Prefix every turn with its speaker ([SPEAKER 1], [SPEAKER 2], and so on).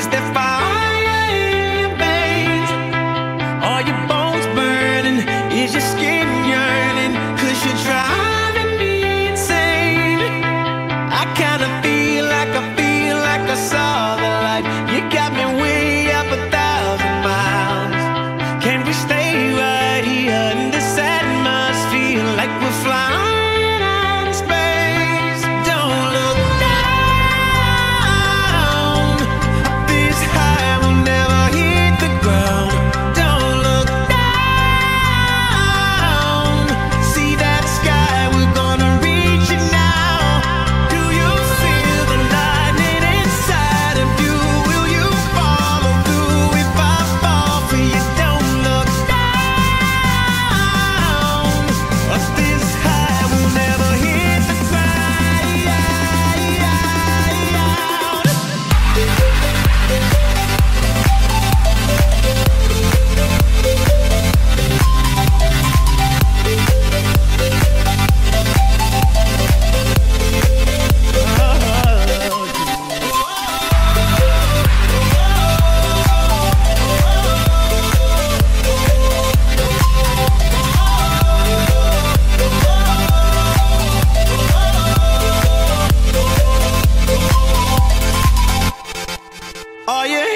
[SPEAKER 1] is that You hitching?